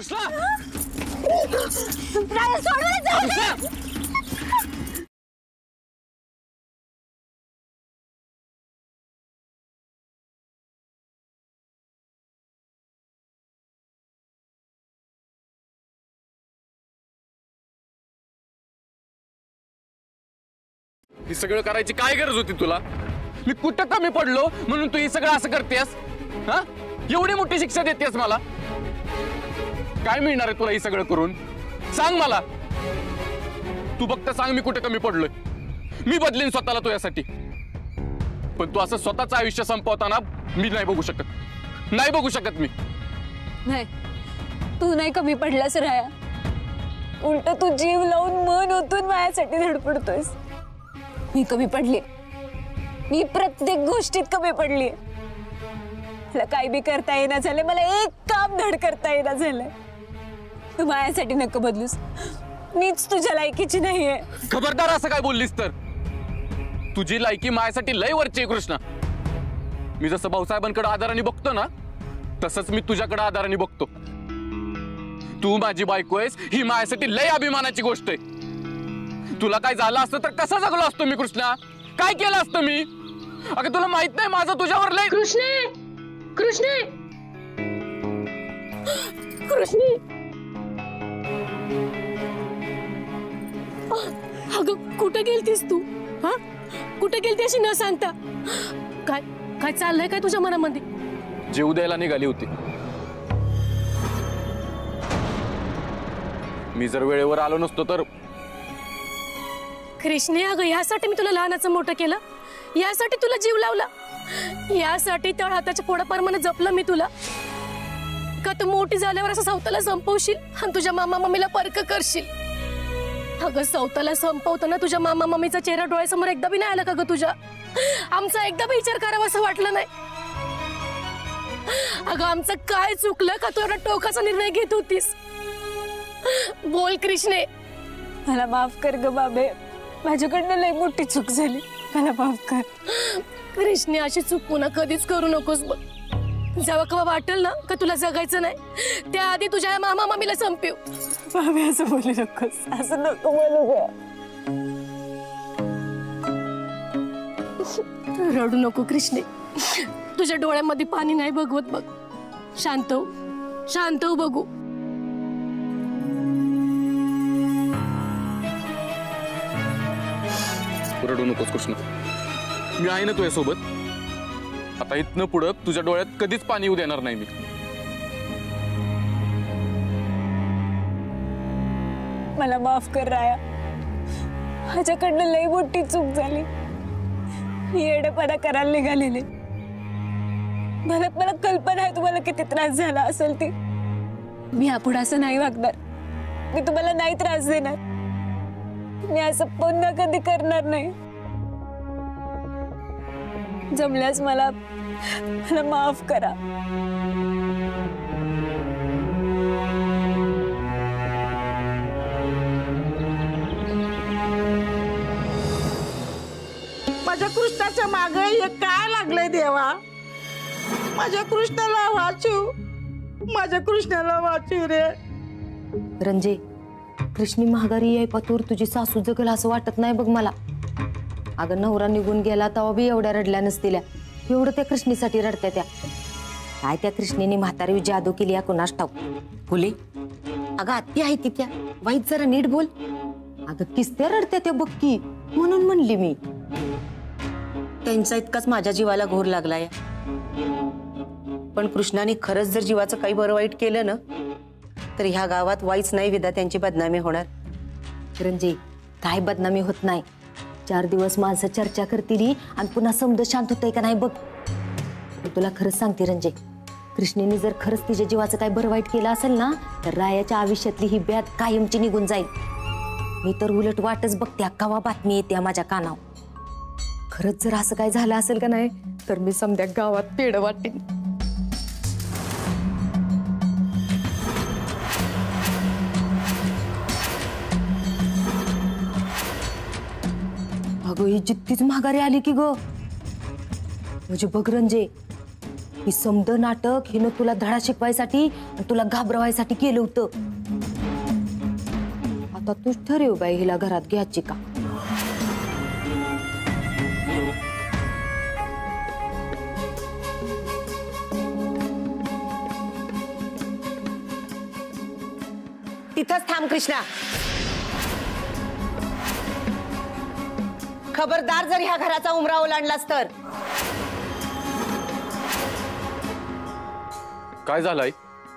कृष्णा सोड मला, जाऊ हे सगळं करायची काय गरज होती तुला? मी कुठं कमी पडलो म्हणून तू हे सगळं असं करतेस? हा? एवढी मोठी शिक्षा देतेस मला? काय तुला हे सगळं करून? सांग मला. तू फक्त सांग मी कुठे कमी पडलोय. मी बदलीन स्वतःला तुझ्यासाठी पण तू असं स्वतःचं आयुष्य संपवताना मी नाही बघू शकत. नाही बघू शकत मी. तू नाही कमी पडलास राया. उलट तू जीव लावून मन ओतून माझ्यासाठी मी कमी पडली. मी प्रत्येक गोष्टीत कमी पडली. मला काय करता मला एक काम धड करता झालं तू माझ्यासाठी नको बदलूस. मीच तुझ्या लायकीची नाहीये खबरदार असं काय बोललीस तर? तुझी लायकी माझ्यासाठी लय वरची आहे कृष्णा. मी जसं भाऊसाहेबांकडे आधाराने बघतो ना तसंच मी तुझ्याकडे आधाराने बघतो. तू माझी बायको आहेस ही माझ्यासाठी लय अभिमानाची गोष्ट आहे. तुला काय झालं असतं तर कसं जगलो असतो मी कृष्णा? काय केलं असतं मी? अगं तुला माहित नाही माझं तुझ्यावर लय कृष्णे! कृष्णे! कृष्णे! अगं कुठं गेलतीस तू? हा? कुठं गेलती अशी न सांगता काय काय चाललंय काय तुझ्या मनामध्ये? जीव द्यायला निघाली होती. मी जर वेळेवर आलो नसतो तर कृष्णे अगं यासाठी मी तुला लहानाचं मोठं केलं. यासाठी तुला जीव लावला. यासाठी तळ हाताच्या पोडाप्रमाणे जपलं मी तुला. का तू मोठी झाल्यावर असं सौताला संपवशील? आणि तुझ्या मामा मम्मीला परक करशील. अगं सौताला संपवताना तुझ्या मामा मम्मीचा चेहरा डोळ्यासमोर एकदा बी नाही आला का ग तुझ्या? आमचा एकदा बी विचार करावा असं वाटलं नाही. अगं आमचं काय चुकलं का तू एवढा टोकाचा निर्णय घेत होतीस? बोल कृष्णे. मला माफ़ कर ग बाबे माझ्याकडनं लई मोठी चूक झाली. मला माफ़ कर. कृष्णे अशी चूक पुन्हा कधीच करू नकोस बघ. जेव्हा केव्हा वाटेल ना का तुला जगायचं नाही? त्याआधी तुझ्या मामा मामीला संपव. बाबे असं बोलू नकोस. असं नको बोलू ग. रडू नको कृष्णे. तुझ्या डोळ्यामध्ये पाणी नाही बघवत बघ. शांत शांत बघू. रडू नकोस कृष्ण. मी आहे ना तुझ्यासोबत. आता इथनं पुढं तुझ्या डोळ्यात कधीच पाणी येऊ देणार नाही मी. मला माफ़ कर, राया. माझ्याकडनं लई मोठी चूक झाली. मी येडेपणा करायला निघालेले. मला मला कल्पना आहे तुम्हाला किती त्रास झाला असेल ती. मी यापुढे असं नाही वागणार. मी तुम्हाला नाही त्रास देणार. मी असं पुन्हा कधी करणार नाही. जमल्यास मला मला माफ़ करा. माझ्या कृष्णाच्या माग हे काय लागलंय देवा? माझ्या कृष्णाला वाचू माझ्या कृष्णाला वाचू रे. रंजे कृष्णी महागारी आहे पतूर तुझी सासू जगल असं वाटत नाही बघ मला. अगं नवरा निघून गेला तेव्हा बी एवढ्या रडल्या नसतिल्या एवढं त्या कृष्णीसाठी रडत्या त्या. काय जादू केली या कुणास ठाऊक? फुले? अगं आत्ती आहे ती त्या. जरा नीट बोल. अगं किस्त्या रडत्या त्या बघ म्हणून मी. त्यांचा जीवाला घोर लागलाय. पण कृष्णाने खरंच जर जीवाचं बरं वाईट केलं ना, तर ह्या गावात वाईच नाही विदा बदनामी होणार. रंजे काय बदनामी होत नाही? चार दिवस माणसं चर्चा करतील आणि पुन्हा समज शांत होतंय का नाही तुला खरंच सांगते रंजे कृष्णेने जर खरंच तिच्या जीवाचं काय बरं वाईट केलं असेल ना, तर रायाच्या आयुष्यातली ही ब्यात मी तर उलट वाटच बघते कवा बातमी येते माझ्या कानावर. जर असं का नाही, तर मी समध्या गावात पेड वाटेन. अगं ही जित्तीच माघारी आली की ग. म्हणजे बघ रंजे समद नाटक हिनं तुला धडा शिकवायसाठी तुला घाबरवायसाठी आता तूच ठरव बाई हिला घरात घ्यायची का? तिथंच थांब, कृष्णा. खबरदार जर ह्या घराचा उमरा ओलांडलास तर? काय झालंय?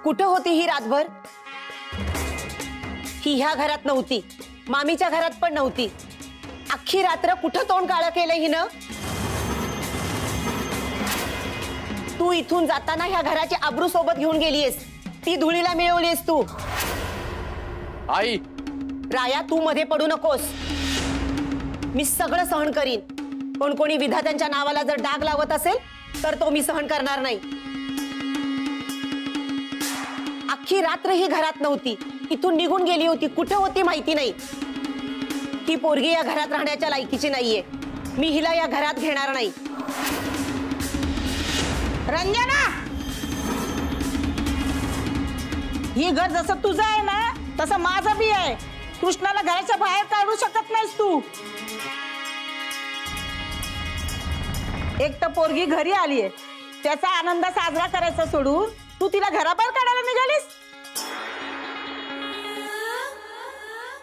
कुठं होती ही रातभर? ही ह्या घरात नव्हती. मामीच्या घरात पण नव्हती. अख्खी रात्र कुठं तोंड काळं केलं हिनं? तू इथून जाताना ह्या घराची आबरू सोबत घेऊन गेलीयस. ती धुळीला मिळवलीस तू. आई! राया तू मध्ये पडू नकोस. मी सगळं सहन करीन. पण कोणी नावाला जर डाग लावत तो मी सहन करणार नाही. अख्खी रात्र ही घरात नव्हती. इथून गेली होती. कुठे होती माहिती नाही. ही पोरगी या घरात राहण्याच्या लायकीची नाहीये. मी हिला या घरात घेणार नाही. रंजना! ही घर जसं तुझं आहे ना, तसं माझं बी आहे. कृष्णाला घराच्या बाहेर काढू तू. एक तर पोरगी घरी आलीये त्याचा आनंद साजरा करायचा सोडून तू तिला घराबाहेर काढायला निघालीस?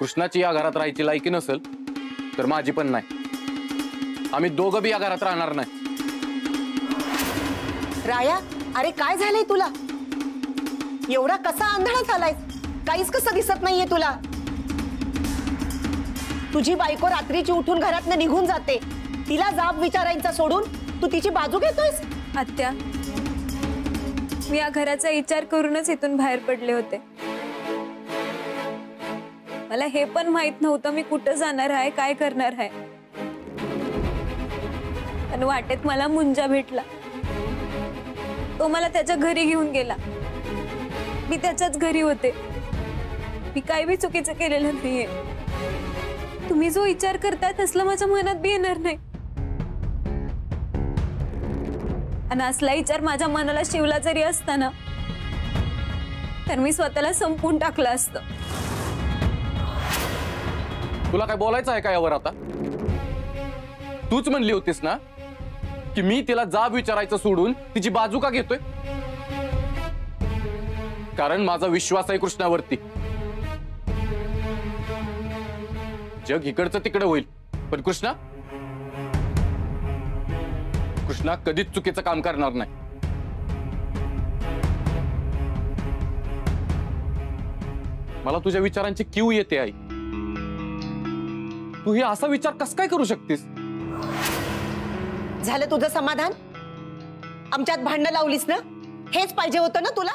कृष्णाची या घरात राहायची लायकी नसेल तर माझी पण नाही. आम्ही दोघं बी या घरात राहणार नाही. राया अरे काय झालंय तुला? एवढा कसा आंधळा झालाय काहीच कसं दिसत नाहीये तुला. तुझी बायको रात्रीची उठून घरातनं निघून जाते. तिला जाब विचारायचा सोडून तू तिची बाजू घेतोयस? आत्या, मी या घराचा विचार करूनच इथून बाहेर पडले होते. मला हे पण माहित नव्हतं मी कुठं जाणार आहे, काय करणार आहे. पण वाटेत मला मुंजा भेटला. तो मला त्याच्या घरी घेऊन गेला. मी त्याच्याच घरी होते. मी काय बी चुकीचं केलेलं नाहीये. तुम्ही जो विचार करताय तसलं माझ्या मनात बी येणार नाही. विचार मनाला शिवला जरी असता ना, तर मी स्वतःला संपून टाकलं तुला काय बोलायचं आहे का आता? तूच म्हणली होतीस ना, की मी तिला जाब विचारायचं सोडून तिची बाजू का घेतोय? कारण माझा विश्वास आहे कृष्णावरती. जग इकडचं तिकडं पण कृष्णा कृष्णा कधीच चुकीचं काम करणार नाही. मला तुझ्या विचारांची क्यू येते, आई. तू हे असा विचार कस काय करू शकतेस? झालं तुझं समाधान? आमच्यात भांडणं लावलीस ना? हेच पाहिजे होतं ना तुला?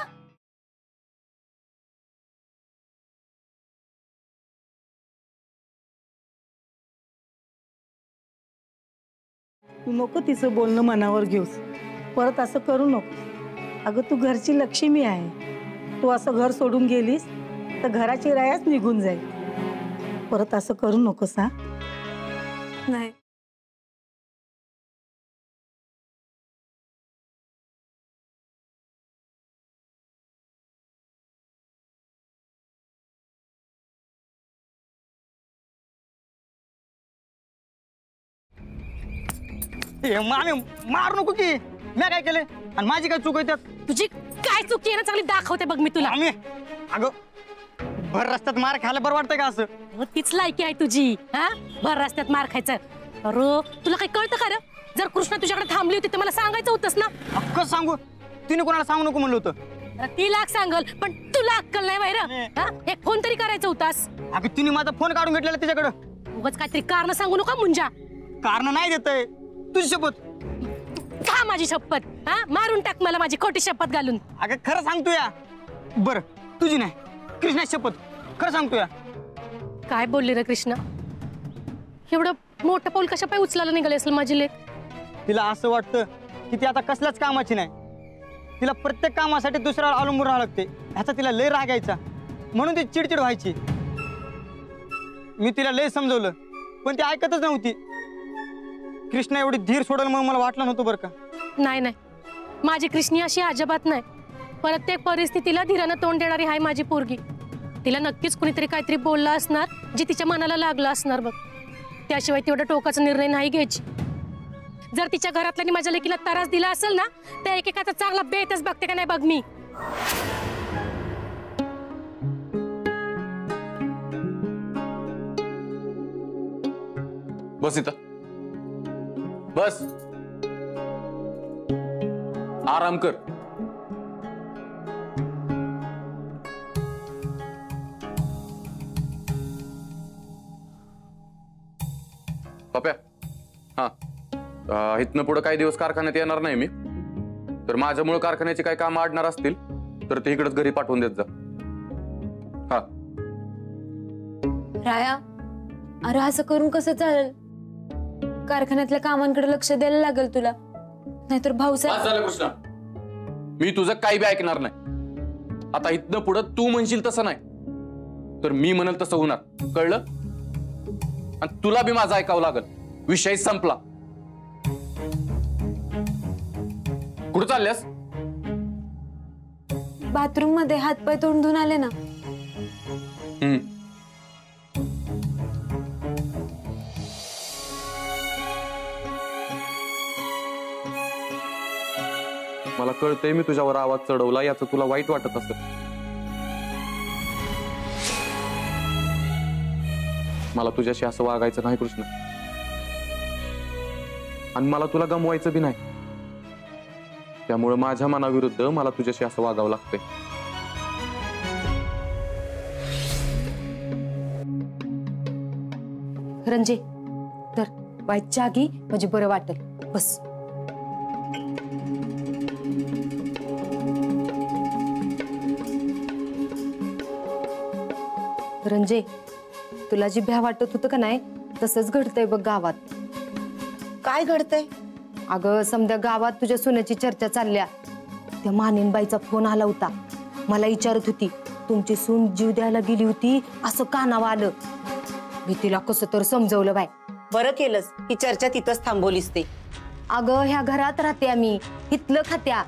तू नको तिचं बोलणं मनावर घेऊस. परत असं करू नको. अगं तू घरची लक्ष्मी आहे. तू असं घर सोडून गेलीस तर घराची रायाच निघून जाईल. परत असं करू नकोस हा? नाही. मामी मारू नको की. मी काय केले आणि माझी काय चूक आहे त्यात? तुझी काय चुकी आहे ना चांगली दाखवते बघ मी तुला. आम्ही अगं भर रस्त्यात मार खायला बरं वाटतंय का असं? तीच लायकी आहे तुझी हा? भर रस्त्यात मार खायचं. अरे तुला काही कळतं का रे? जर कृष्ण तुझ्याकडे थांबली होती तर मला सांगायचं होतंस ना? अक्क सांगू. तिने कोणाला सांगू नको म्हणलं होतं. अरे ती लाख सांगल पण तुला अक्कल नाही बाहेर हा? एक फ़ोन तरी करायचा होतास. अगं तिने माझा फ़ोन काढून घेतलेला तिच्याकडं. उगाच काहीतरी कारण सांगू नका मुंजा. कारण नाही देत तुझी शपथ. खा माझी शपथ. हा? मारून टाक मला माझी खोटी शपथ घालून. अगं खरं सांगतो या. बरं तुझी नाही. कृष्णा शपथ. खरं सांगतो या. काय बोलली रे कृष्ण? एवढं मोठं पाऊल कशा पाय उचलायला निघाले असेल माझी लेख तिला असं वाटतं की ती आता कसल्याच कामाची नाही. तिला प्रत्येक कामासाठी दुसऱ्यावर अवलंबून राहावं लागते. ह्याचा तिला लय राग यायचा. म्हणून ती चिडचिड व्हायची. मी तिला लय समजवलं. पण ती ऐकतच नव्हती. कृष्णा एवढी धीर सोडल म्हणून मला वाटलं नव्हतं बरं का. नाही नाही. माझी कृष्णी अशी अजिबात नाही. प्रत्येक परिस्थितीला धीरानं तोंड देणारी आहे माझी पोरगी. तिला नक्कीच कुणीतरी काहीतरी बोललं असणार जे तिच्या मनाला लागलं असणार बघ. त्याशिवाय तेवढा टोकाचा निर्णय नाही घ्यायची. जर तिच्या घरातल्यानी माझ्या लेकीला त्रास दिला असेल ना त्या एकेकाचा चांगला बेतच बघते का नाही बघ मी. बस इथं. बस। आराम कर। पप्या, हा। इथनं पुढं काही दिवस कारखान्यात येणार नाही मी. तर माझ्यामुळे कारखान्याची काही कामं अडणार असतील, तर ते इकडेच घरी पाठवून देत जा. हा. राया, अरे असं करून कसं चालेल? कारखान्यातल्या कामांकडे लक्ष द्यायला लागेल तुला. नाहीतर भाऊसाहेब झालं कृष्णा. मी तुझं काही बी ऐकणार नाही. आता इथनं पुढं तू म्हणशील तसं नाही. तर मी म्हणेल तसं होणार. कळलं? आणि तुला बी माझं ऐकावं लागल. विषय संपला. कुठं चालल्यास? बाथरूममध्ये हात पाय तोंड धुवून आले ना. हम्म. कळतंय मी तुझ्यावर आवाज चढवला याचं तुला वाईट वाटत असत मला तुझ्याशी असं वागायचं नाही कृष्ण. आणि मला तुला गमवायचं बी नाही. त्यामुळे माझ्या मनाविरुद्ध मला तुझ्याशी असं वागावं लागतंय. रंजे तर बाय जागी म्हणजे बरं वाटेल. बस. रंजे तुला जी भ्या वाटत होतं का नाही तसंच घडतंय बघ गावात. काय घडतंय? अगं समजा गावात तुझ्या सुनेची चर्चा चालल्या. त्या मानिनबाईचा फोन आला होता. मला विचारत होती तुमची सून जीव द्यायला गेली होती असं कानावर आलं. मी तिला कसं तर समजवलं बाय. बरं केलंस. ही चर्चा तिथंच थांबवलीस ते. अगं ह्या घरात राहते आम्ही. इथलं खात्या.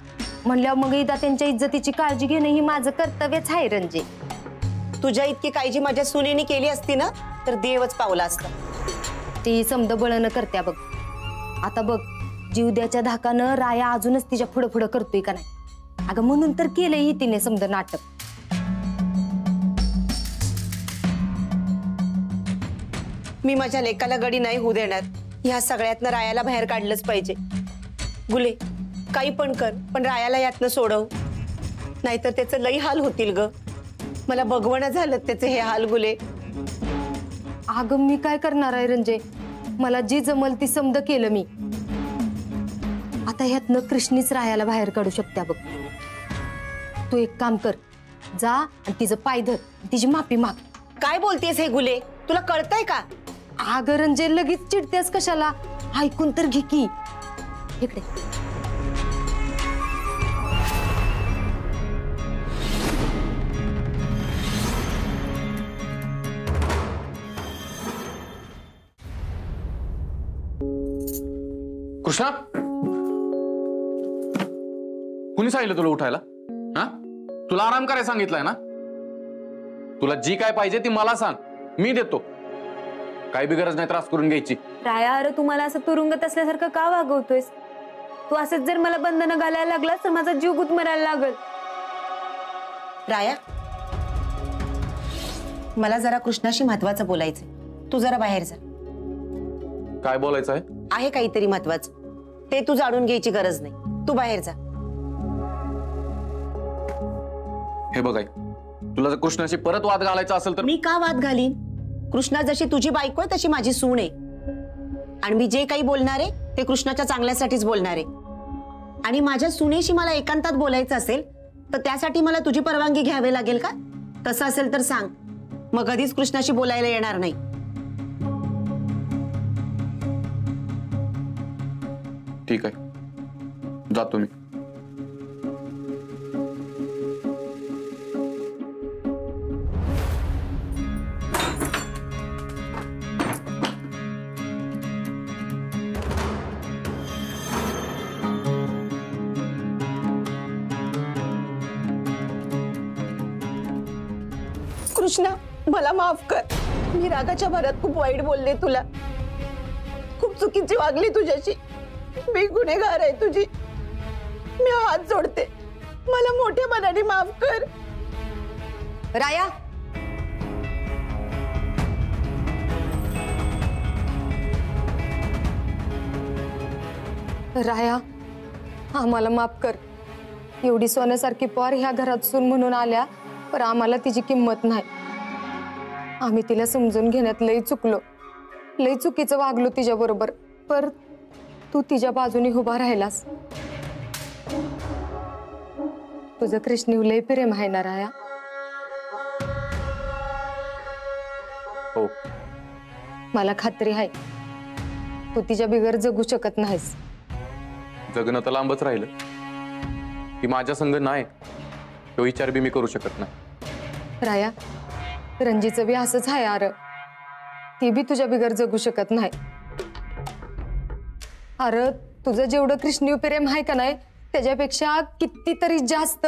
म्हणल्यावर मग एकदा त्यांच्या इज्जतीची काळजी घेणं ही माझं कर्तव्यच आहे रंजे. तुझ्या इतकी काळजी माझ्या सुनेने केली असती ना तर देवच पावला असता. ती समद बळणं करत्या बघ. आता बघ जीव द्याच्या धाकानं राया अजूनच तिच्या पुढं पुढं करतोय का नाही? अगं म्हणून तर केलंय तिने समद नाटक. मी माझ्या लेकाला गडी नाही होऊ देणार. ह्या सगळ्यातनं रायाला बाहेर काढलंच पाहिजे. गुले काही पण कर पण रायाला यातनं सोडव. नाहीतर त्याचं लई हाल होतील ग. मला बघवणं झालं त्याचे हे हाल गुले अगं मी काय करणार आहे रंजे? मला जी जमल ती समद केलं मी. आता ह्यातनं कृष्णीच राहायला बाहेर काढू शकत्या बघ. तू एक काम कर जा आणि तिचं पाय धर तिची माफ़ी माग. काय बोलतेस हे गुले? तुला कळतंय का? अगं रंजे लगेच चिडतेस कशाला? ऐकून तर घे की. इकडे. कृष्णा? कुणी सांगितलं तुला उठायला? हा? तुला आराम करायला सांगितलंय ना? तुला जी काय पाहिजे ती मला सांग. मी देतो. काही बी गरज नाही त्रास करून घ्यायची. राया अरे तू मला असं तुरुंगत असल्यासारखं का वागवतोयस? तू असंच जर मला बंधनं घालायला लागलास तर माझा जीव गुदमरायला लागल. राया मला जरा कृष्णाशी महत्वाचं बोलायचंय. तू जरा बाहेर जा. काय बोलायचं आहे आहे काहीतरी महत्वाचं. ते तू जाणून घ्यायची गरज नाही. तू बाहेर जा. हे बघाय तुला जर कृष्णाशी परत वाद घालायचा असेल तर मी का वाद घालीन? कृष्णा जशी तुझी बायको आहे तशी माझी सून आहे. आणि मी जे काही बोलणार आहे ते कृष्णाच्या चांगल्यासाठीच बोलणार आहे. आणि माझ्या सुनेशी मला एकांतात बोलायचं असेल तर त्यासाठी मला तुझी परवानगी घ्यावी लागेल का? तसं असेल तर सांग. मग कधीच कृष्णाशी बोलायला येणार नाही. ठीक आहे जातो मी कृष्णा, मला माफ़ कर. मी रागाच्या भरात खूप वाईट बोलले तुला. खूप चुकीची वागली तुझ्याशी. मी गुन्हेगार आहे तुझी. मी हात जोडते. मला मोठ्या मनाने माफ़ कर. राया. राया, आम्हाला माफ़ कर. एवढी सोन्यासारखी पोर ह्या घरात सून म्हणून आल्या पण आम्हाला तिची किंमत नाही. आम्ही तिला समजून घेण्यात लई चुकलो. लई चुकीचं वागलो तिच्याबरोबर, पर तू तिच्या बाजूने उभा राहिलास. तुझं कृष्णीव लई प्रेम आहे ना राया हो. मला खात्री आहे तू तिच्या बिगर जगू शकत नाहीस. जगणं तर लांबच राहिलं. ती माझ्या संग नाही तो विचार बी मी करू शकत नाही. राया रंजीचं बी असंच आहे अर ती बी तुझ्या बिगर जगू शकत नाही. अरे तुझं जेवढं कृष्णी प्रेम आहे का नाही त्याच्यापेक्षा कितीतरी जास्त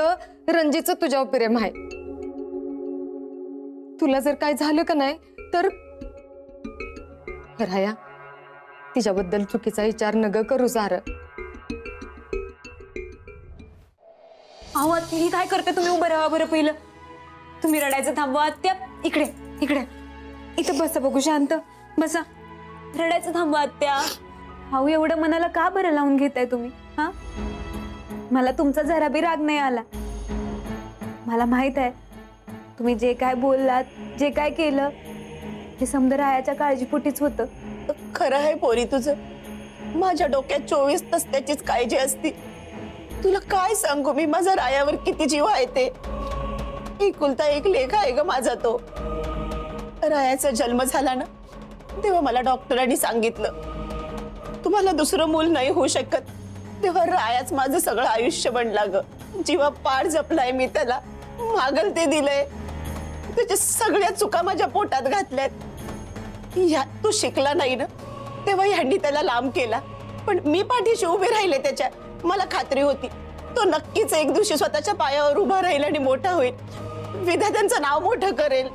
रंजीचं तुझ्यावर प्रेम आहे. तुला जर काय झालं का नाही तर राया तिच्याबद्दल चुकीचा विचार नग करू सार. अहो आत्या, काय करते तुम्ही उभं राहा बरं पहिलं. तुम्ही रडायचं थांबवा आत्या इकडे इकडे. इथं बसा बघू शांत बसा. रडायचं थांबवा आत्या अहो, एवढं मनाला का बरं लावून घेताय तुम्ही, हा? मला तुमचा जरा बी राग नाही आला. मला माहित आहे, तुम्ही जे काय बोललात, जे काय केलं, हे समजा रायाच्या काळजीपोटीच होतं. खरं आहे पोरी तुझं. माझ्या डोक्यात चोवीस तास त्याचीच काळजी असती. तुला काय सांगू, मी माझा रायावर किती जीव आहे ते? एकुलता एक लेख आहे ग माझा तो. रायाचा जन्म झाला ना, तेव्हा मला डॉक्टरांनी सांगितलं. तुम्हाला दुसरं मूल नाही होऊ शकत. तेव्हा रायाच माझं सगळं आयुष्य बनला ग. जीवा पाड जपलाय मी त्याला, मागल ते दिलंय. त्याच्या सगळ्या चुका माझ्या पोटात घातल्यात. या तू शिकला नाही ना? तेव्हा यांनी त्याला लांब केला. पण मी पाठीशी उभे राहिले त्याच्या, मला खात्री होती. तो नक्कीच एक दिवशी स्वतःच्या पायावर उभा राहील आणि मोठा होईल. विधात्यांचं नाव मोठं करेल.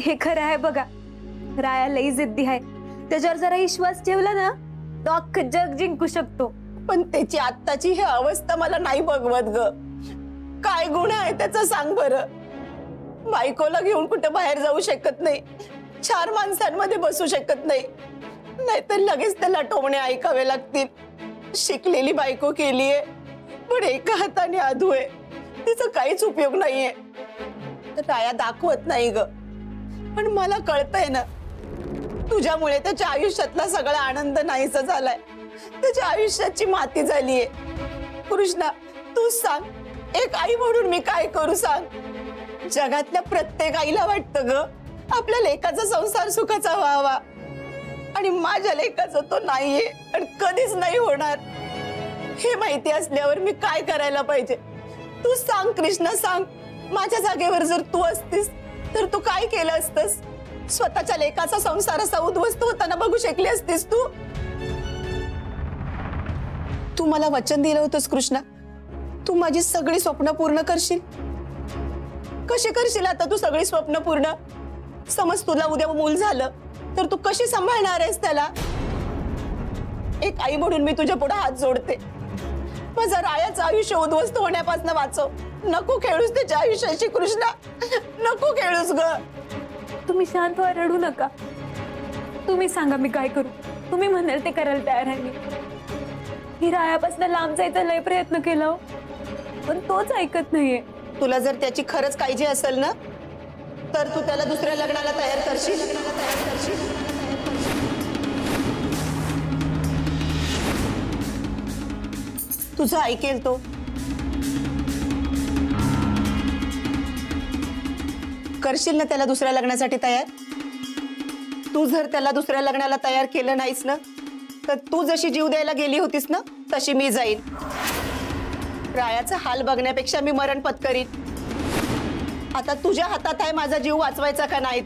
हे खरं आहे बघा. राया लई जिद्दी आहे. त्याच्यावर जरा विश्वास ठेवला ना तो अख्खं जग जिंकू शकतो. पण त्याची आत्ताची ही अवस्था मला नाही बघवत ग. काय गुण आहे त्याचा सांग बरं. बायकोला घेऊन कुठं बाहेर जाऊ शकत नाही. चार माणसांमध्ये बसू शकत नाही. नाहीतर लगेच त्याला टोमणे ऐकावे लागतील. शिकलेली बायको केलीये, पण एका हाताने अधू आहे. तिचा काहीच उपयोग नाहीये. राया दाखवत नाही ग. पण मला कळतंय ना तुझ्यामुळे त्याच्या आयुष्यातला सगळा आनंद नाहीसा झालाय. त्याच्या आयुष्याची माती झालीये. कृष्णा तू सांग एक आई म्हणून मी काय करू सांग? जगातल्या प्रत्येक आईला वाटतं ग आपल्या लेखाचा संसार सुखाचा व्हावा. आणि माझ्या लेकाचा तो नाहीये आणि कधीच नाही होणार. हे माहिती असल्यावर मी काय करायला पाहिजे? तू सांग कृष्णा सांग. माझ्या जागेवर जर तू असतीस तर तू काय केलं असतस? स्वतःच्या लेखाचा संसार असा उद्ध्वस्त होताना बघू शकली असतीस तू? तू मला वचन दिलं होतंस कृष्णा. तू माझी सगळी स्वप्न पूर्ण करशील. कशी करशील आता तू सगळी स्वप्न पूर्ण? समज तुला उद्या मूल झालं तर तू कशी सांभाळणार आहेस त्याला? एक आई म्हणून मी तुझ्या पुढे हात जोडते. माझं रायाचं आयुष्य उद्ध्वस्त होण्यापासून वाचव. नको खेळूस त्याच्या आयुष्याशी कृष्णा. नको खेळूस ग. तुम्ही शांत व्हा, रडू नका. तुम्ही सांगा, मी काय करू? तुम्ही म्हणाल ते करायला तयार आहे मी. ही रायापासून लांब जायचा लय प्रयत्न केला हो. पण तोच ऐकत नाहीये. तुला जर त्याची खरंच काळजी असेल ना, तर तू त्याला दुसऱ्या लग्नाला तयार करशील. तुझं ऐकेल तो. करशील ना त्याला दुसऱ्या लग्नासाठी तू जर त्याला दुसऱ्या लग्नाला तयार केलं तू जशी जीव द्यायला गेली होतीस ना, तशी मी जाईन. रायाचा हाल बघण्यापेक्षा मी मरण पत्करीन. आता तुझ्या हातात आहे माझा जीव वाचवायचा का नाही